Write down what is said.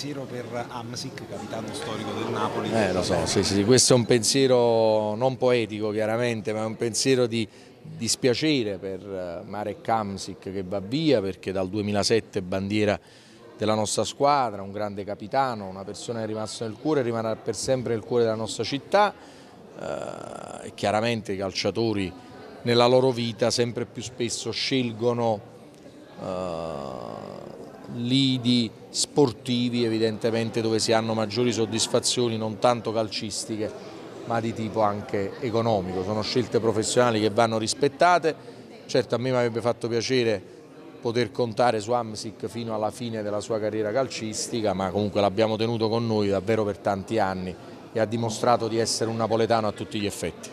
pensiero per Amsic, capitano storico del Napoli. Eh, lo so, sì, sì, questo è un pensiero non poetico chiaramente, ma è un pensiero di dispiacere per eh, Marek Amsic che va via perché dal 2007 bandiera della nostra squadra, un grande capitano, una persona che è rimasta nel cuore, rimarrà per sempre nel cuore della nostra città eh, e chiaramente i calciatori nella loro vita sempre più spesso scelgono eh, lidi sportivi evidentemente dove si hanno maggiori soddisfazioni non tanto calcistiche ma di tipo anche economico, sono scelte professionali che vanno rispettate, certo a me mi avrebbe fatto piacere poter contare su Amsic fino alla fine della sua carriera calcistica, ma comunque l'abbiamo tenuto con noi davvero per tanti anni e ha dimostrato di essere un napoletano a tutti gli effetti.